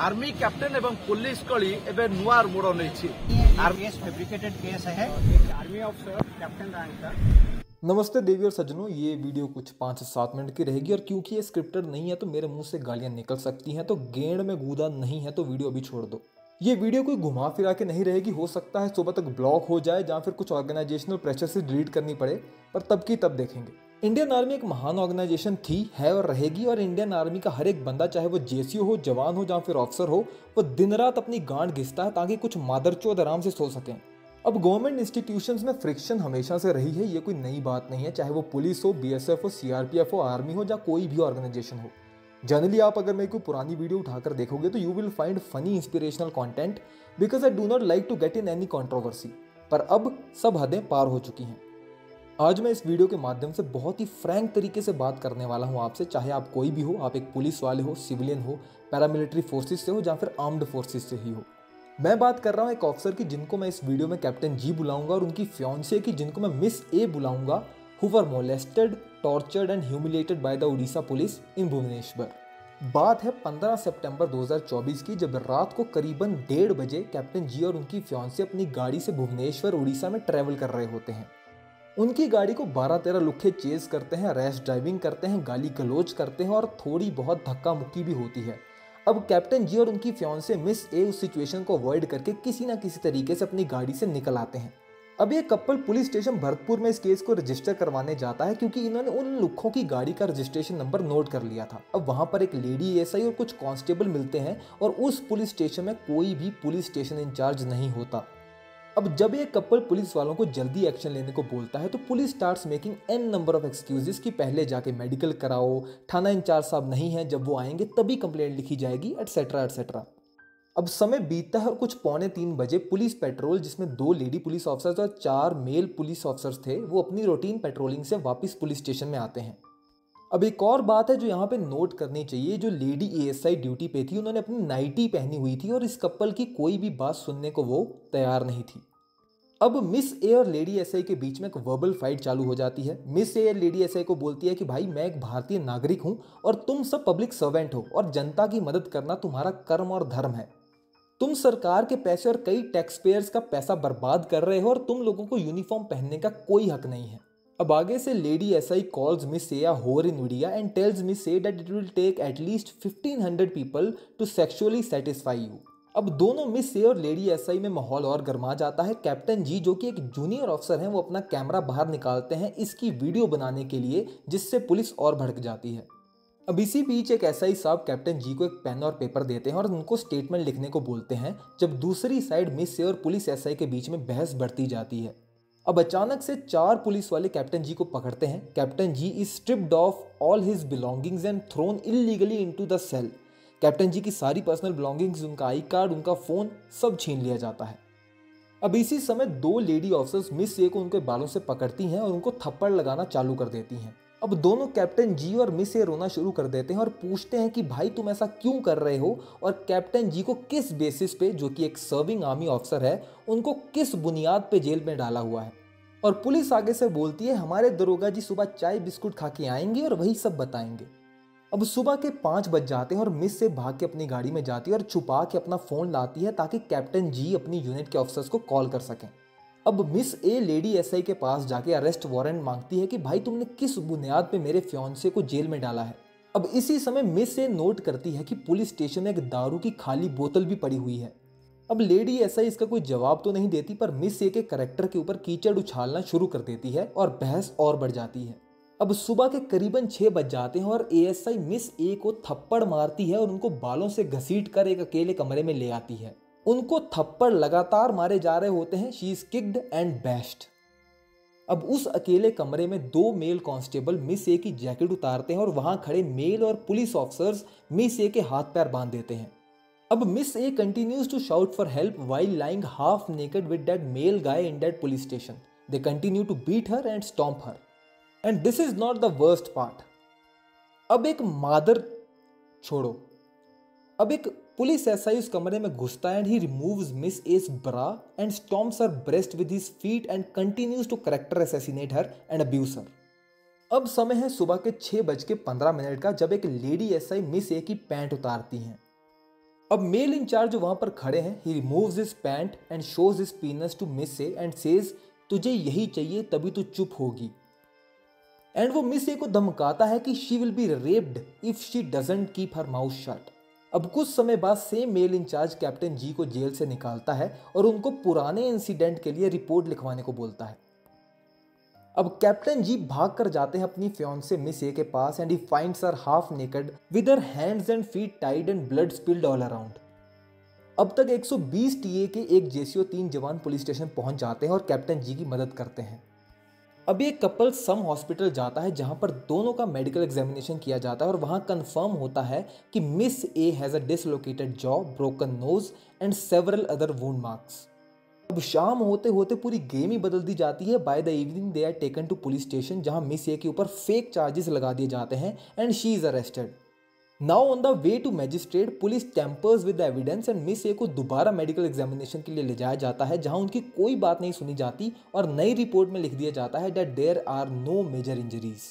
Army captain एवं police कली एवं नुआ मोड़ नहीं केस फैब्रिकेटेड केस है आर्मी ऑफिसर कैप्टन रैंक का नमस्ते देवी और सज्जनों ये वीडियो कुछ पाँच से सात मिनट की रहेगी और क्योंकि ये स्क्रिप्टेड नहीं है तो मेरे मुँह से गालियाँ निकल सकती हैं तो गेंद में गूदा नहीं है तो वीडियो अभी छोड़ दो। ये वीडियो कोई घुमा फिरा के नहीं रहेगी हो सकता है सुबह तक ब्लॉक हो जाए या फिर कुछ ऑर्गेनाइजेशनल प्रेशर से डिलीट करनी पड़े पर तब की तब देखेंगे। इंडियन आर्मी एक महान ऑर्गेनाइजेशन थी, है और रहेगी और इंडियन आर्मी का हर एक बंदा, चाहे वो जेसीओ हो, जवान हो या फिर ऑफिसर हो, वो दिन रात अपनी गांड घिसता है ताकि कुछ मादरचोद आराम से सो सकें। अब गवर्नमेंट इंस्टीट्यूशंस में फ्रिक्शन हमेशा से रही है, ये कोई नई बात नहीं है, चाहे वो पुलिस हो बीएसएफ हो सीआरपीएफ हो आर्मी हो या कोई भी ऑर्गेनाइजेशन हो। जनरली आप अगर मेरी कोई पुरानी वीडियो उठाकर देखोगे तो you will find funny inspirational content because I do not like to get in any controversy पर अब सब हदें पार हो चुकी हैं। आज मैं इस वीडियो के माध्यम से बहुत ही फ्रैंक तरीके से बात करने वाला हूँ आपसे, चाहे आप कोई भी हो, आप एक पुलिस वाले हो, सिविलियन हो, पैरामिलिट्री फोर्सेज से हो, या फिर आर्म्ड फोर्सेज से ही हो। मैं बात कर रहा हूँ एक ऑफिसर की जिनको मैं इस वीडियो में कैप्टन जी बुलाऊँगा और उनकी फ्योन्से की जिनको मैं miss A बुलाऊँगा who were molested tortured and humiliated by the Orissa police in Bhubaneswar बात है 15 सितंबर 2024 की, जब रात को करीबन डेढ़ बजे कैप्टन जी और उनकी फ्योन्से अपनी गाड़ी से भुवनेश्वर उड़ीसा में ट्रेवल कर रहे होते हैं। उनकी गाड़ी को 12-13 लुखे चेज करते हैं, रैश ड्राइविंग करते हैं, गाली गलोच करते हैं और थोड़ी बहुत धक्का मुक्की भी होती है। अब कैप्टन जी और उनकी फ्योन्से मिस ए उस सिचुएशन को अवॉइड करके किसी ना किसी तरीके से अपनी गाड़ी से निकल आते हैं। अब ये कपल पुलिस स्टेशन भरतपुर में इस केस को रजिस्टर करवाने जाता है क्योंकि इन्होंने उन लुखों की गाड़ी का रजिस्ट्रेशन नंबर नोट कर लिया था। अब वहाँ पर एक लेडी एसआई और कुछ कांस्टेबल मिलते हैं और उस पुलिस स्टेशन में कोई भी पुलिस स्टेशन इंचार्ज नहीं होता। अब जब ये कपल पुलिस वालों को जल्दी एक्शन लेने को बोलता है तो police starts making an number of excuses कि पहले जाके मेडिकल कराओ। थाना इंचार्ज साहब नहीं है, जब वो आएँगे, तभी कंप्लेंट लिखी जाएगी एटसेट्रा एटसेट्रा अब समय बीतता है और कुछ पौने तीन बजे पुलिस पेट्रोल जिसमें दो लेडी पुलिस ऑफिसर्स और चार मेल पुलिस ऑफिसर्स थे, वो अपनी रूटीन पेट्रोलिंग से वापस पुलिस स्टेशन में आते हैं। अब एक और बात है जो यहाँ पे नोट करनी चाहिए, जो लेडी एएसआई ड्यूटी पे थी, उन्होंने अपनी नाइटी पहनी हुई थी और इस कपल की कोई भी बात सुनने को वो तैयार नहीं थी। अब मिस ए और लेडी एसआई के बीच में एक वर्बल फाइट चालू हो जाती है। मिस ए लेडी एसआई को बोलती है कि भाई, मैं एक भारतीय नागरिक हूँ और तुम सब पब्लिक सर्वेंट हो और जनता की मदद करना तुम्हारा कर्म और धर्म है। तुम सरकार के पैसे और कई टैक्स पेयर्स का पैसा बर्बाद कर रहे हो और तुम लोगों को यूनिफॉर्म पहनने का कोई हक नहीं है। अब आगे से lady S I calls miss say a whore in media and tells miss say that it will take at least 1500 people to sexually satisfy you अब दोनों मिस से और लेडी एस आई में माहौल और गर्मा जाता है। कैप्टन जी जो कि एक जूनियर ऑफिसर हैं, वो अपना कैमरा बाहर निकालते हैं इसकी वीडियो बनाने के लिए, जिससे पुलिस और भड़क जाती है। अब इसी बीच एक ऐसा ही साहब कैप्टन जी को एक पेन और पेपर देते हैं और उनको स्टेटमेंट लिखने को बोलते हैं, जब दूसरी साइड मिस से और पुलिस एसआई के बीच में बहस बढ़ती जाती है। अब अचानक से चार पुलिस वाले कैप्टन जी को पकड़ते हैं। Captain ji is stripped off all his belongings and thrown illegally into the cell captain ji की सारी पर्सनल बिलोंगिंग्स उनका आई कार्ड, उनका फ़ोन, सब छीन लिया जाता है। अब इसी समय दो लेडी ऑफिसर्स मिस ए को उनके बालों से पकड़ती हैं और उनको थप्पड़ लगाना चालू कर देती हैं। अब दोनों कैप्टन जी और मिस ए रोना शुरू कर देते हैं और पूछते हैं कि भाई तुम ऐसा क्यों कर रहे हो? और कैप्टन जी को किस बेसिस पे, जो कि एक सर्विंग आर्मी ऑफिसर है, उनको किस बुनियाद पे जेल में डाला हुआ है? और पुलिस आगे से बोलती है, हमारे दरोगा जी सुबह चाय बिस्कुट खा के आएँगे और वही सब बताएँगे। अब सुबह के पाँच बज जाते हैं और मिस से भाग के अपनी गाड़ी में जाती है और छुपा के अपना फ़ोन लाती है ताकि कैप्टन जी अपनी यूनिट के ऑफिसर्स को कॉल कर सकें। अब मिस ए लेडी एसआई के पास जाके अरेस्ट वारंट मांगती है कि भाई तुमने किस बुनियाद पे मेरे फ्योन्से को जेल में डाला है? अब इसी समय मिस ए नोट करती है कि पुलिस स्टेशन में एक दारू की खाली बोतल भी पड़ी हुई है। अब लेडी एसआई इसका कोई जवाब तो नहीं देती, पर मिस ए के करेक्टर के ऊपर कीचड़ उछालना शुरू कर देती है और बहस और बढ़ जाती है। अब सुबह के करीबन छह बज जाते हैं और एएसआई मिस ए को थप्पड़ मारती है और उनको बालों से घसीट कर एक अकेले कमरे में ले आती है। उनको थप्पड़ लगातार मारे जा रहे होते हैं। She is kicked and best अब उस अकेले कमरे में दो मेल कांस्टेबल मिस ए की जैकेट उतारते हैं और वहाँ खड़े मेल और पुलिस ऑफिसर्स मिस ए के हाथ पैर बाँध देते हैं। अब miss A continues to shout for help while lying half naked with that male guy in that police station they continue to beat her and stomp her and this is not the worst part अब एक मादर, छोड़ो। अब एक police SI उस कमरे में घुसता and he removes miss A's bra and stomps her breast with his feet and continues to character assassinate her and abuse her अब समय है सुबह के छह बज के पंद्रह मिनट का जब एक लेडी एसआई मिस ए की पैंट उतारती हैं। अब मेल इंचार्ज जो वहाँ पर खड़े हैं। He removes his pant and shows his penis to miss A and says तुझे यही चाहिए तभी तू चुप होगी। एंड वो मिस ए को धमकाता है कि she will be raped if she doesn't keep her mouth shut अब कुछ समय बाद same male in-charge captain ji को जेल से निकालता है और उनको पुराने इंसिडेंट के लिए रिपोर्ट लिखवाने को बोलता है। अब कैप्टन जी भाग कर जाते हैं अपनी फ्योन से मिस ए के पास and he finds her half naked with her hands and feet tied and blood spilled all around अब तक 120 टीए के एक जेसीओ तीन जवान पुलिस स्टेशन पहुँच जाते हैं और कैप्टन जी की मदद करते हैं। अब ये कपल सम हॉस्पिटल जाता है जहाँ पर दोनों का मेडिकल एग्जामिनेशन किया जाता है और वहाँ कंफर्म होता है कि miss A has a dislocated jaw broken nose, and several other wound marks. अब शाम होते होते पूरी गेम ही बदल दी जाती है। By the evening they are taken to police station जहाँ मिस ए के ऊपर फेक चार्जेस लगा दिए जाते हैं and she is arrested now on the way to magistrate police tempers with evidence and Miss A को दोबारा मेडिकल एग्जामिनेशन के लिए ले जाया जाता है, जहाँ उनकी कोई बात नहीं सुनी जाती और नई रिपोर्ट में लिख दिया जाता है that there are no major injuries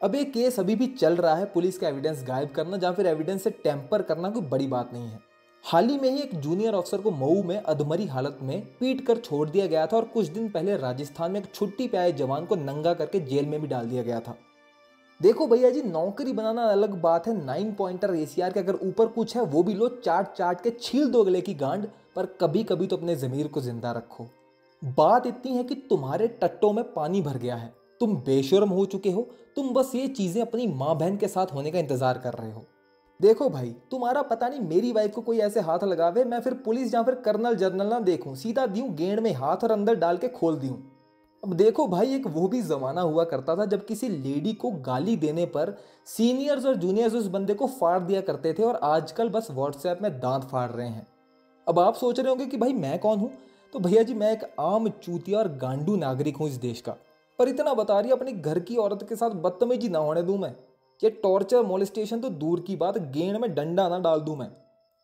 अब ये केस अभी भी चल रहा है पुलिस का एविडेंस गायब करना या फिर एविडेंस से टेम्पर करना कोई बड़ी बात नहीं है। हाल ही में ही एक जूनियर ऑफिसर को मऊ में, अधमरी हालत में पीट कर छोड़ दिया गया था और कुछ दिन पहले राजस्थान में एक छुट्टी पे आए जवान को नंगा करके जेल में भी डाल दिया गया था। देखो भैया जी, नौकरी बनाना अलग बात है नाइन पॉइंटर एसीआर के अगर ऊपर कुछ है, वो भी लो, चाट चाट के छील दो गले की गांड, पर कभी कभी तो अपने जमीर को ज़िंदा रखो। बात इतनी है कि तुम्हारे टट्टों में पानी भर गया है। तुम बेशरम हो चुके हो, तुम बस ये चीज़ें अपनी माँ बहन के साथ होने का इंतज़ार कर रहे हो। देखो भाई, तुम्हारा पता नहीं मेरी वाइफ को कोई ऐसे हाथ लगावे, मैं फिर पुलिस या फिर कर्नल जर्नल ना देखूँ, सीधा दियूं गेंड में हाथ और अंदर डाल के खोल दियूं। अब देखो भाई, एक वो भी जमाना हुआ करता था जब किसी लेडी को गाली देने पर सीनियर्स और जूनियर्स उस बंदे को फाड़ दिया करते थे और आजकल बस व्हाट्सएप में दांत फाड़ रहे हैं। अब आप सोच रहे होंगे कि भाई मैं कौन हूँ? तो भैया जी, मैं एक आम चूतिया और गांडू नागरिक हूँ इस देश का। पर इतना बता रही अपने घर की औरत के साथ बदतमीजी ना होने दूँ मैं। ये टॉर्चर मोलिस्टेशन तो दूर की बात गेंद में डंडा ना डाल दूँ मैं।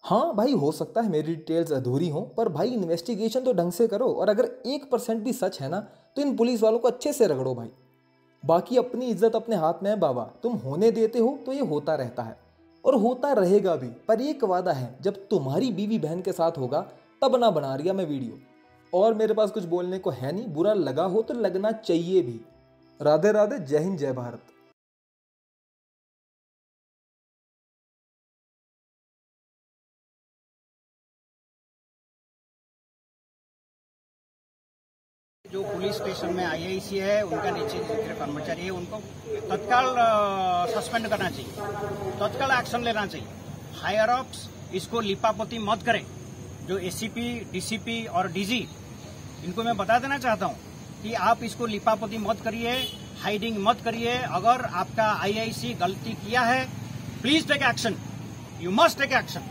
हाँ भाई, हो सकता है मेरी डिटेल्स अधूरी हों, पर भाई इन्वेस्टिगेशन तो ढंग से करो और अगर एक परसेंट भी सच है ना तो इन पुलिस वालों को अच्छे से रगड़ो भाई। बाकी अपनी इज़्ज़त अपने हाथ में है बाबा, तुम होने देते हो तो ये होता रहता है। और होता रहेगा भी, पर एक वादा है, जब तुम्हारी बीवी बहन के साथ होगा, तब ना बना रही मैं वीडियो। और मेरे पास कुछ बोलने को है नहीं, बुरा लगा हो तो लगना चाहिए भी। राधे राधे, जय हिंद, जय भारत। जो पुलिस स्टेशन में आईआईसी है, उनका नीचे जितने कर्मचारी है, उनको तत्काल सस्पेंड करना चाहिए। तत्काल एक्शन लेना चाहिए। हायर अप्स इसको लिपापोती मत करें। जो एसीपी डीसीपी और डीजी इनको मैं बता देना चाहता हूँ कि आप इसको लिपापोती मत करिए हाइडिंग मत करिए। अगर आपका आईआईसी गलती किया है please take action you must take action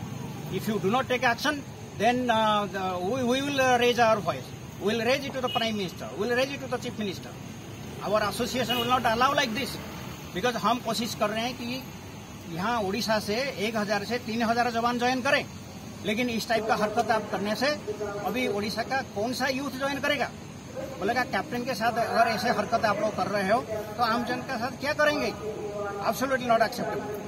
if you do not take action then we will raise our voice We'll raise it to the Prime Minister. We'll raise it to the Chief Minister. Our association will not allow like this. Because हम कोशिश कर रहे हैं कि यहाँ उड़ीसा से एक हज़ार से तीन हज़ार जवान ज्वाइन करें लेकिन इस टाइप का हरकत आप करने से अभी उड़ीसा का कौन सा यूथ ज्वाइन करेगा बोलेगा कैप्टन के साथ अगर ऐसे हरकत आप लोग कर रहे हो तो आम जन के साथ क्या करेंगे एब्सोल्युटली नॉट एक्सेप्टेबल